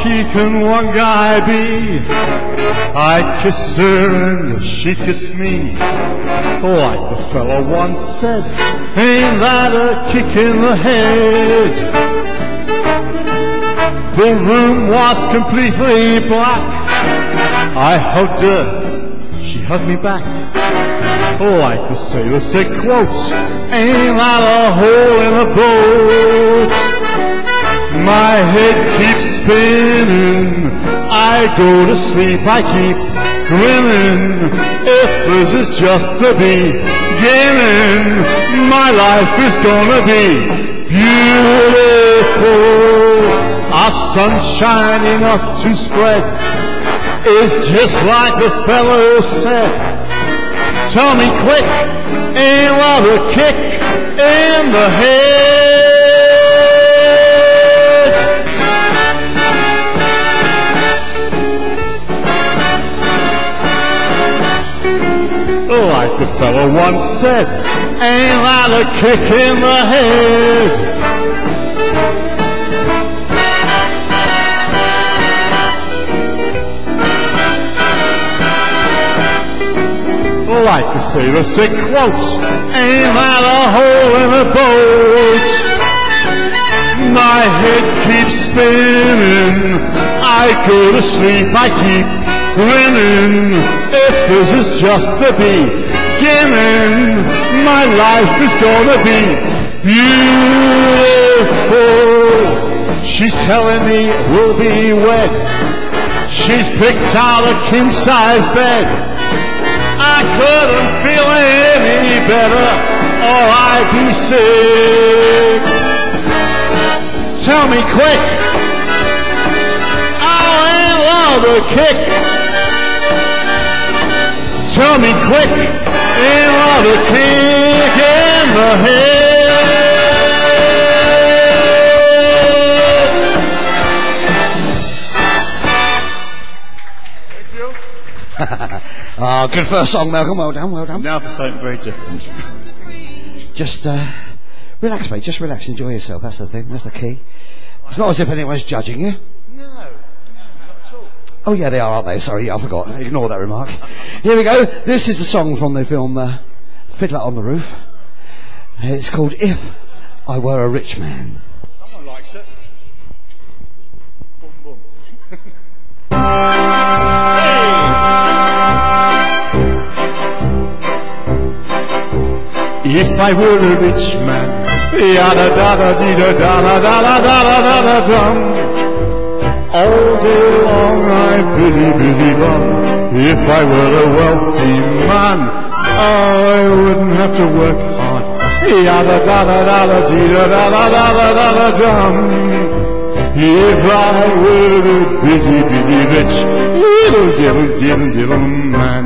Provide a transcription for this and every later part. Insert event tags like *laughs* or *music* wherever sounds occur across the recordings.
Lucky can one guy be? I kissed her and she kissed me. Like the fellow once said, ain't that a kick in the head? The room was completely black. I hugged her, she hugged me back. Oh like the sailor said, quote, ain't that a hole in the boat? My head keeps spinning. I go to sleep, I keep grinning. If this is just the beginning, my life is gonna be beautiful. Our sunshine enough to spread is just like the fellow said. Tell me quick, ain't love a kick in the head? Fellow once said, ain't that a kick in the head? Like the sailor said, quote, ain't that a hole in the boat? My head keeps spinning, I go to sleep, I keep grinning. If this is just the beginning, my life is gonna be beautiful. She's telling me we'll be wed. She's picked out a king size bed. I couldn't feel any better, or I'd be sick. Tell me quick, I love a kick. Tell me quick, love a kick in the head. Ah, *laughs* good first song, Malcolm. Well done, well done. Now for something very different. Just uh, relax, mate. Just relax. Enjoy yourself. That's the thing. That's the key. It's not as if anyone's judging you. No. Oh, yeah, they are, aren't they? Sorry, I forgot. Ignore that remark. Here we go. This is a song from the film uh, Fiddler on the Roof. It's called If I Were a Rich Man. Someone likes it. Boom, boom. If I were a rich man, yada da da dee da da da da da da da da da dum. All day long I biddy biddy bum. If I were a wealthy man, I wouldn't have to work hard. Yada da da da da da da da da da da da. If I were a bitty bitty rich little diddle diddle diddle man,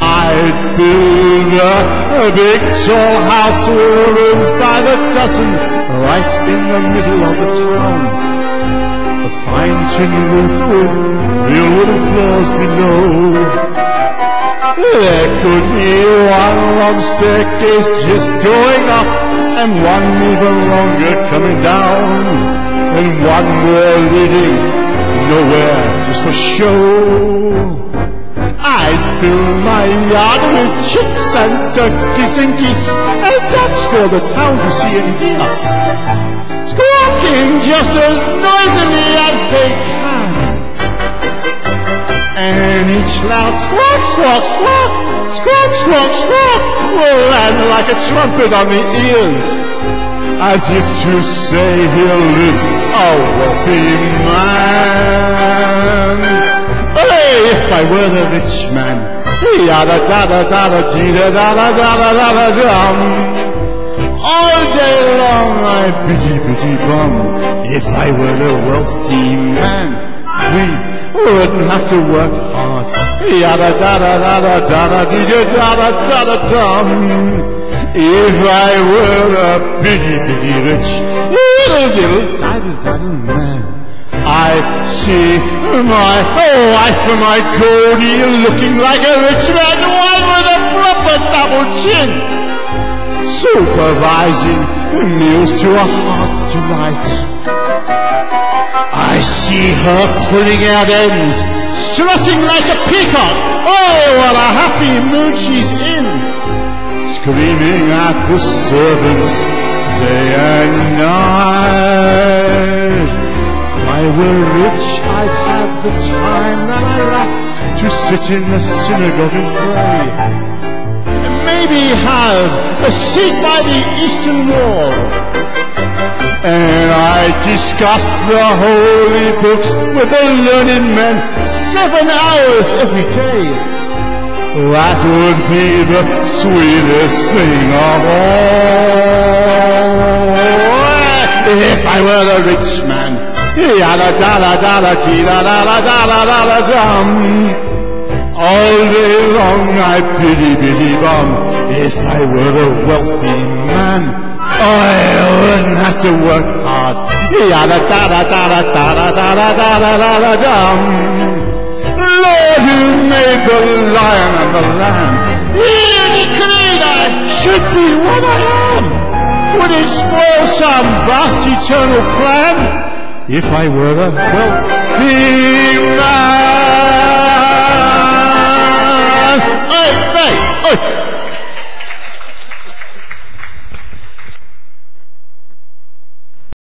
I'd build a, a big tall house with rooms by the dozen right in the middle of the town. A fine tin roof with real wooden floors below. There could be one long staircase just going up and one even longer coming down and one more leading nowhere just for show. I'd fill my yard with chicks and turkeys and geese and ducks for the town to see and hear. Squawking just as noisily as they. And each loud squawk, squawk, squawk, squawk, squawk, squawk will land like a trumpet on the ears, as if to say here lives a wealthy man. Hey, if I were the rich man, yada da da da da da da da da da da dum. All day long I pity pity bum. If I were a wealthy man, we wouldn't have to work hard. Yada da da da da da da da da da da dum. If I were a pity pity rich little diddle diddle diddle man. I see my wife and my Golde looking like a rich man's wife with a proper double chin, supervising meals to a heart's delight. See her pulling out ends, strutting like a peacock. Oh, what a happy mood she's in. Screaming at the servants day and night. If I were rich, I'd have the time that I lack to sit in the synagogue and pray. And maybe have a seat by the eastern wall I discuss the holy books with the learned men seven hours every day. That would be the sweetest thing of all. If I were a rich man, da da da da da da da da. All day long I biddy biddy bum. If I were a wealthy man. I wouldn't have to work hard. Yada da da da da da da da da da da da da dum. Lord, you made the lion and the lamb. You decreed I should be what I am. Would it spoil some vast eternal plan if I were a wealthy man? Hey, hey, hey.